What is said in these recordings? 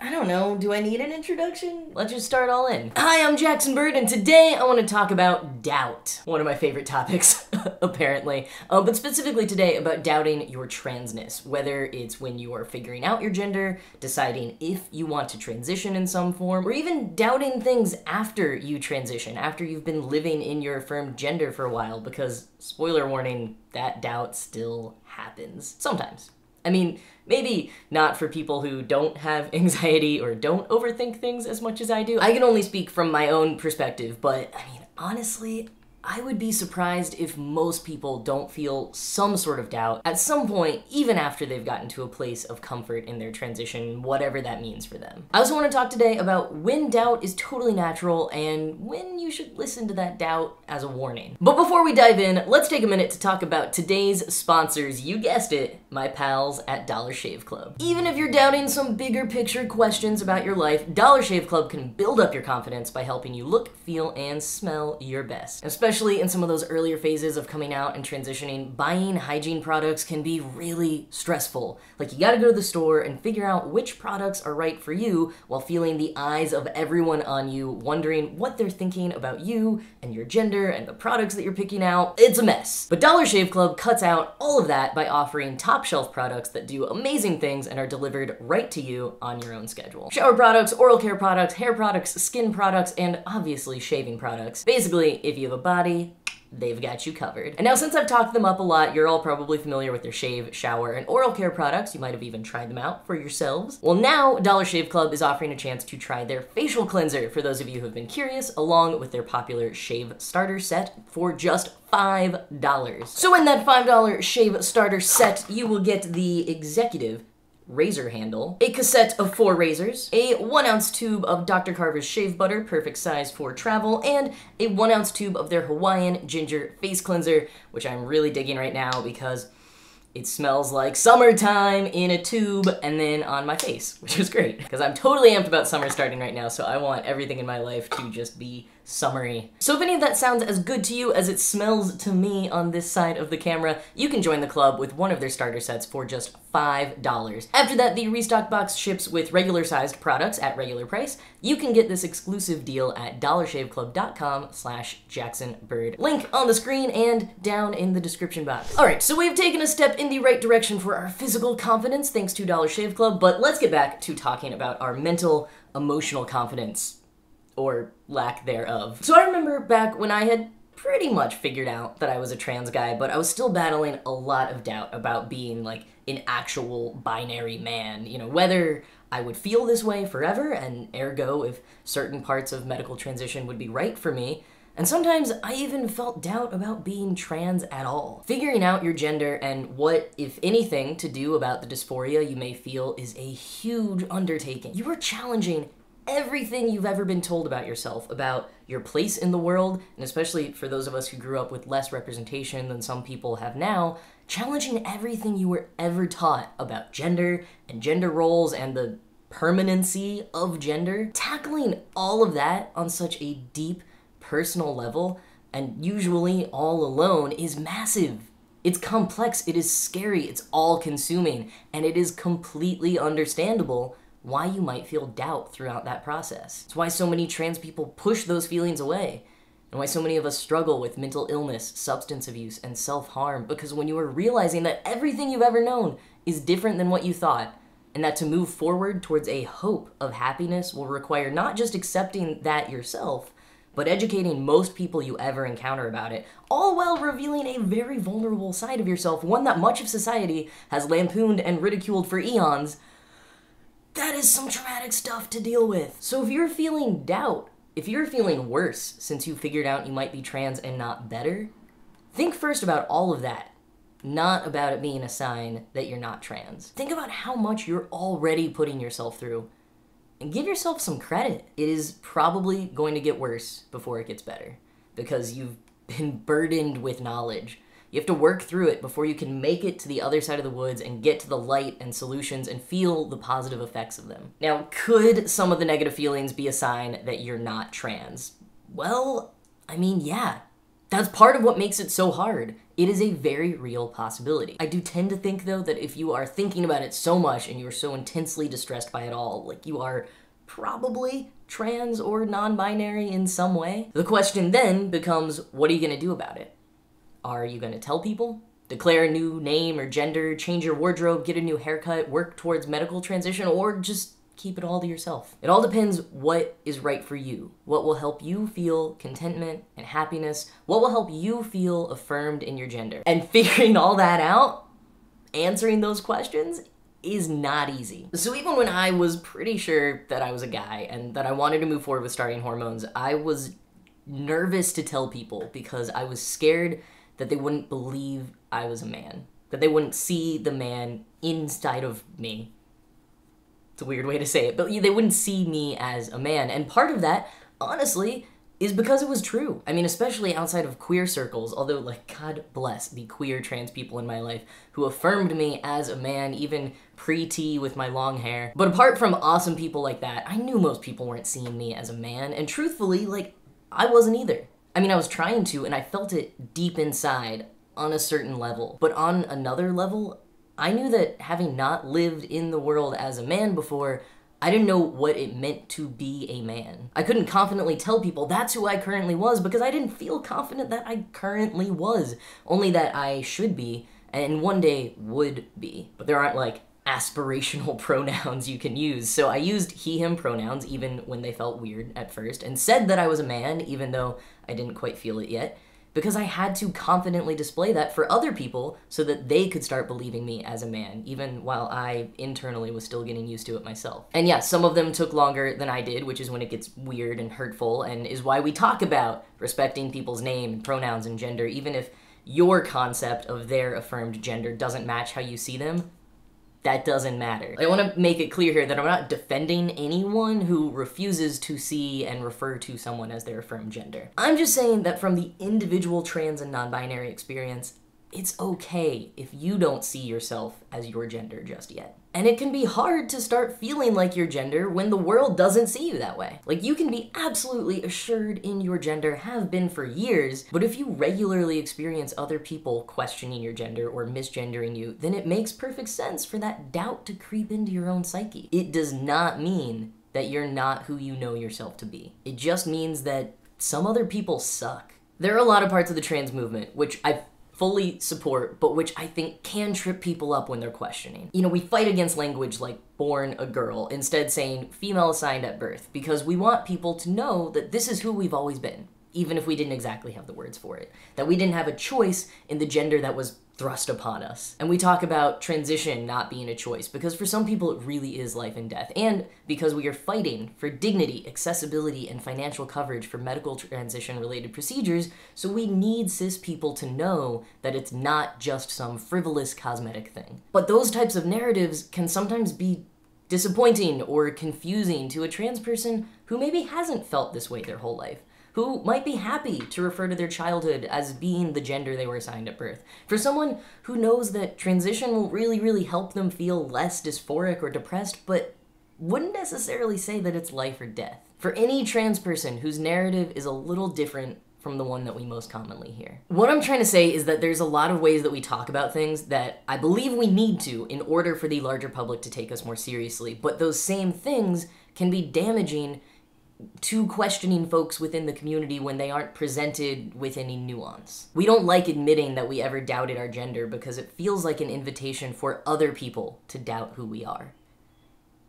I don't know, do I need an introduction? Let's just start all in. Hi, I'm Jackson Bird, and today I want to talk about doubt. One of my favorite topics, apparently. Um, but specifically today about doubting your transness, whether it's when you are figuring out your gender, deciding if you want to transition in some form, or even doubting things after you transition, after you've been living in your affirmed gender for a while, because, spoiler warning, that doubt still happens. Sometimes. I mean, maybe not for people who don't have anxiety or don't overthink things as much as I do. I can only speak from my own perspective, but I mean, honestly, I would be surprised if most people don't feel some sort of doubt at some point, even after they've gotten to a place of comfort in their transition, whatever that means for them. I also want to talk today about when doubt is totally natural and when you should listen to that doubt as a warning. But before we dive in, let's take a minute to talk about today's sponsors. You guessed it, my pals at Dollar Shave Club. Even if you're doubting some bigger picture questions about your life, Dollar Shave Club can build up your confidence by helping you look, feel, and smell your best. Especially especially in some of those earlier phases of coming out and transitioning, buying hygiene products can be really stressful. Like, you gotta go to the store and figure out which products are right for you while feeling the eyes of everyone on you, wondering what they're thinking about you and your gender and the products that you're picking out. It's a mess. But Dollar Shave Club cuts out all of that by offering top shelf products that do amazing things and are delivered right to you on your own schedule. Shower products, oral care products, hair products, skin products, and obviously shaving products. Basically, if you have a body, body, they've got you covered. And now since I've talked them up a lot, you're all probably familiar with their shave, shower, and oral care products. You might have even tried them out for yourselves. Well now, Dollar Shave Club is offering a chance to try their facial cleanser for those of you who have been curious, along with their popular shave starter set for just $5. So in that $5 shave starter set, you will get the executive razor handle, a cassette of four razors, a one ounce tube of Dr. Carver's shave butter, perfect size for travel, and a one ounce tube of their Hawaiian ginger face cleanser, which I'm really digging right now because it smells like summertime in a tube and then on my face, which is great because I'm totally amped about summer starting right now, so I want everything in my life to just be summery. So if any of that sounds as good to you as it smells to me on this side of the camera, you can join the club with one of their starter sets for just $5. After that, the restock box ships with regular sized products at regular price. You can get this exclusive deal at dollarshaveclub.com slash jacksonbird. Link on the screen and down in the description box. Alright, so we've taken a step in the right direction for our physical confidence thanks to Dollar Shave Club, but let's get back to talking about our mental, emotional confidence or lack thereof. So I remember back when I had pretty much figured out that I was a trans guy, but I was still battling a lot of doubt about being like an actual binary man. You know, whether I would feel this way forever, and ergo, if certain parts of medical transition would be right for me. And sometimes I even felt doubt about being trans at all. Figuring out your gender and what, if anything, to do about the dysphoria you may feel is a huge undertaking. You are challenging everything you've ever been told about yourself, about your place in the world, and especially for those of us who grew up with less representation than some people have now, challenging everything you were ever taught about gender and gender roles and the permanency of gender. Tackling all of that on such a deep personal level, and usually all alone, is massive. It's complex, it is scary, it's all consuming, and it is completely understandable why you might feel doubt throughout that process. It's why so many trans people push those feelings away, and why so many of us struggle with mental illness, substance abuse, and self harm. Because when you are realizing that everything you've ever known is different than what you thought, and that to move forward towards a hope of happiness will require not just accepting that yourself, but educating most people you ever encounter about it, all while revealing a very vulnerable side of yourself, one that much of society has lampooned and ridiculed for eons, that is some traumatic stuff to deal with. So if you're feeling doubt, if you're feeling worse since you figured out you might be trans and not better, think first about all of that, not about it being a sign that you're not trans. Think about how much you're already putting yourself through and give yourself some credit. It is probably going to get worse before it gets better because you've been burdened with knowledge you have to work through it before you can make it to the other side of the woods and get to the light and solutions and feel the positive effects of them. Now, could some of the negative feelings be a sign that you're not trans? Well, I mean, yeah. That's part of what makes it so hard. It is a very real possibility. I do tend to think, though, that if you are thinking about it so much and you are so intensely distressed by it all, like you are probably trans or non binary in some way. The question then becomes what are you gonna do about it? Are you gonna tell people? Declare a new name or gender, change your wardrobe, get a new haircut, work towards medical transition, or just keep it all to yourself. It all depends what is right for you, what will help you feel contentment and happiness, what will help you feel affirmed in your gender. And figuring all that out, answering those questions, is not easy. So even when I was pretty sure that I was a guy and that I wanted to move forward with starting hormones, I was nervous to tell people because I was scared that they wouldn't believe I was a man, that they wouldn't see the man inside of me it's a weird way to say it, but they wouldn't see me as a man. And part of that, honestly, is because it was true. I mean, especially outside of queer circles, although, like, God bless the queer trans people in my life who affirmed me as a man, even pre T with my long hair. But apart from awesome people like that, I knew most people weren't seeing me as a man, and truthfully, like, I wasn't either. I mean, I was trying to, and I felt it deep inside on a certain level. But on another level, I knew that having not lived in the world as a man before, I didn't know what it meant to be a man. I couldn't confidently tell people that's who I currently was because I didn't feel confident that I currently was, only that I should be and one day would be. But there aren't like aspirational pronouns you can use. So I used he, him pronouns even when they felt weird at first and said that I was a man even though I didn't quite feel it yet because I had to confidently display that for other people so that they could start believing me as a man, even while I internally was still getting used to it myself. And yeah, some of them took longer than I did, which is when it gets weird and hurtful, and is why we talk about respecting people's name pronouns and gender, even if your concept of their affirmed gender doesn't match how you see them that doesn't matter. I want to make it clear here that I'm not defending anyone who refuses to see and refer to someone as their affirmed gender. I'm just saying that from the individual trans and non binary experience, it's okay if you don't see yourself as your gender just yet. And it can be hard to start feeling like your gender when the world doesn't see you that way. Like, you can be absolutely assured in your gender, have been for years, but if you regularly experience other people questioning your gender or misgendering you, then it makes perfect sense for that doubt to creep into your own psyche. It does not mean that you're not who you know yourself to be, it just means that some other people suck. There are a lot of parts of the trans movement which I fully support, but which I think can trip people up when they're questioning. You know, we fight against language like born a girl, instead saying female assigned at birth, because we want people to know that this is who we've always been, even if we didn't exactly have the words for it. That we didn't have a choice in the gender that was thrust upon us. And we talk about transition not being a choice because for some people it really is life and death. And because we are fighting for dignity, accessibility, and financial coverage for medical transition related procedures, so we need cis people to know that it's not just some frivolous cosmetic thing. But those types of narratives can sometimes be disappointing or confusing to a trans person who maybe hasn't felt this way their whole life who might be happy to refer to their childhood as being the gender they were assigned at birth. For someone who knows that transition will really, really help them feel less dysphoric or depressed, but wouldn't necessarily say that it's life or death. For any trans person whose narrative is a little different from the one that we most commonly hear. What I'm trying to say is that there's a lot of ways that we talk about things that I believe we need to in order for the larger public to take us more seriously, but those same things can be damaging to questioning folks within the community when they aren't presented with any nuance. We don't like admitting that we ever doubted our gender because it feels like an invitation for other people to doubt who we are.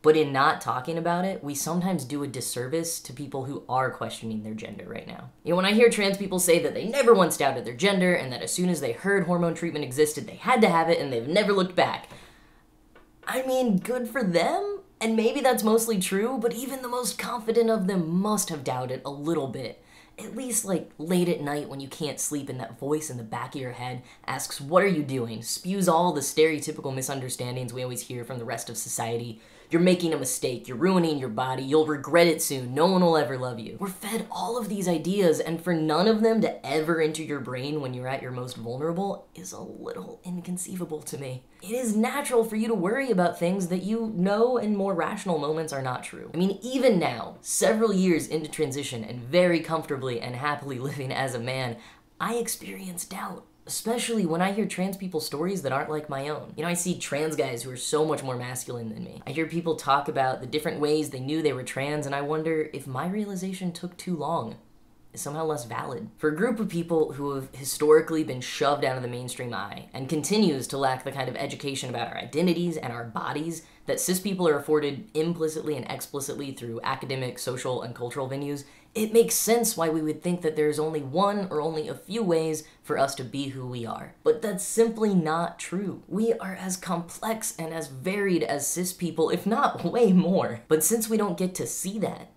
But in not talking about it, we sometimes do a disservice to people who are questioning their gender right now. You know, when I hear trans people say that they never once doubted their gender and that as soon as they heard hormone treatment existed, they had to have it and they've never looked back. I mean, good for them, and maybe that's mostly true, but even the most confident of them must have doubted a little bit. At least, like, late at night when you can't sleep and that voice in the back of your head asks, What are you doing? spews all the stereotypical misunderstandings we always hear from the rest of society you're making a mistake. You're ruining your body. You'll regret it soon. No one will ever love you. We're fed all of these ideas, and for none of them to ever enter your brain when you're at your most vulnerable is a little inconceivable to me. It is natural for you to worry about things that you know in more rational moments are not true. I mean, even now, several years into transition and very comfortably and happily living as a man, I experience doubt. Especially when I hear trans people's stories that aren't like my own. You know, I see trans guys who are so much more masculine than me. I hear people talk about the different ways they knew they were trans, and I wonder if my realization took too long is somehow less valid. For a group of people who have historically been shoved out of the mainstream eye and continues to lack the kind of education about our identities and our bodies that cis people are afforded implicitly and explicitly through academic, social, and cultural venues, it makes sense why we would think that there's only one or only a few ways for us to be who we are. But that's simply not true. We are as complex and as varied as cis people, if not way more. But since we don't get to see that,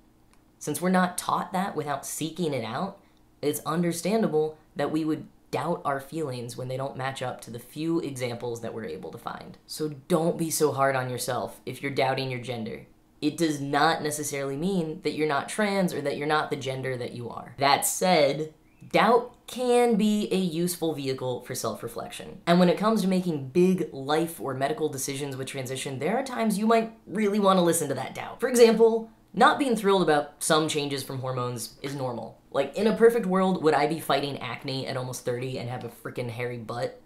since we're not taught that without seeking it out, it's understandable that we would doubt our feelings when they don't match up to the few examples that we're able to find. So don't be so hard on yourself if you're doubting your gender it does not necessarily mean that you're not trans or that you're not the gender that you are. That said, doubt can be a useful vehicle for self reflection. And when it comes to making big life or medical decisions with transition, there are times you might really want to listen to that doubt. For example, not being thrilled about some changes from hormones is normal. Like, in a perfect world, would I be fighting acne at almost 30 and have a freaking hairy butt?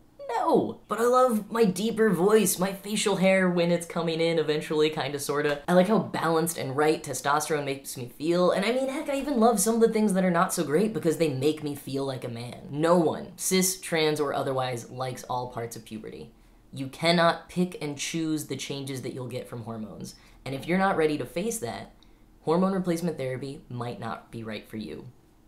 No, but I love my deeper voice, my facial hair when it's coming in eventually, kinda sorta. I like how balanced and right testosterone makes me feel, and I mean, heck, I even love some of the things that are not so great because they make me feel like a man. No one, cis, trans, or otherwise, likes all parts of puberty. You cannot pick and choose the changes that you'll get from hormones. And if you're not ready to face that, hormone replacement therapy might not be right for you.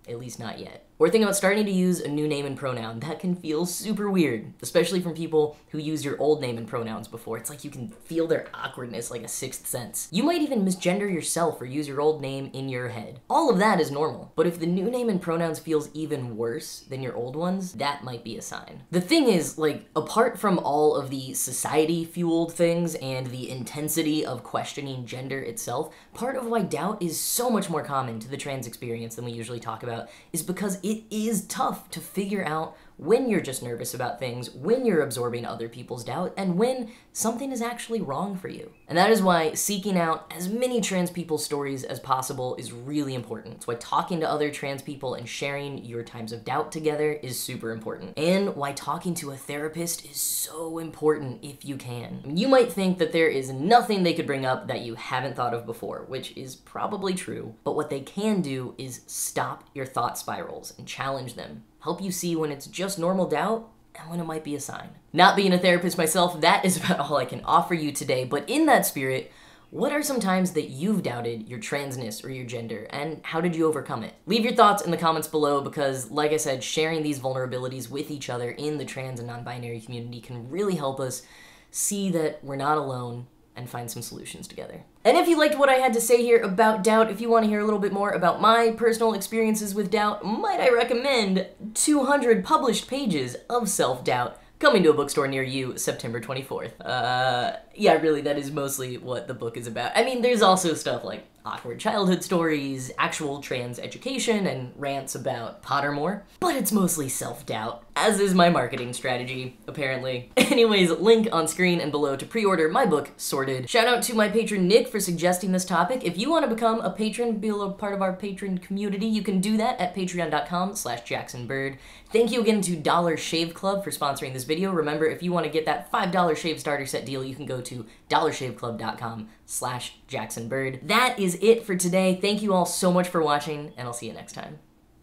At least not yet. Or think about starting to use a new name and pronoun. That can feel super weird, especially from people who used your old name and pronouns before. It's like you can feel their awkwardness like a sixth sense. You might even misgender yourself or use your old name in your head. All of that is normal. But if the new name and pronouns feels even worse than your old ones, that might be a sign. The thing is, like, apart from all of the society fueled things and the intensity of questioning gender itself, part of why doubt is so much more common to the trans experience than we usually talk about is because it is tough to figure out when you're just nervous about things, when you're absorbing other people's doubt, and when something is actually wrong for you. And that is why seeking out as many trans people's stories as possible is really important. It's why talking to other trans people and sharing your times of doubt together is super important. And why talking to a therapist is so important if you can. You might think that there is nothing they could bring up that you haven't thought of before, which is probably true, but what they can do is stop your thought spirals and challenge them help you see when it's just normal doubt and when it might be a sign. Not being a therapist myself, that is about all I can offer you today, but in that spirit, what are some times that you've doubted your transness or your gender, and how did you overcome it? Leave your thoughts in the comments below because, like I said, sharing these vulnerabilities with each other in the trans and non binary community can really help us see that we're not alone and find some solutions together. And if you liked what I had to say here about doubt, if you want to hear a little bit more about my personal experiences with doubt, might I recommend 200 published pages of self doubt coming to a bookstore near you September 24th. Uh, yeah, really, that is mostly what the book is about. I mean, there's also stuff like awkward childhood stories, actual trans education, and rants about Pottermore. But it's mostly self doubt, as is my marketing strategy, apparently. Anyways, link on screen and below to pre order my book, Sorted. Shout out to my patron Nick for suggesting this topic. If you want to become a patron, be a part of our patron community, you can do that at patreon.com slash jacksonbird. Thank you again to Dollar Shave Club for sponsoring this video. Remember, if you want to get that $5 shave starter set deal, you can go to dollarshaveclub.com slash Jackson Bird. That is it for today. Thank you all so much for watching, and I'll see you next time.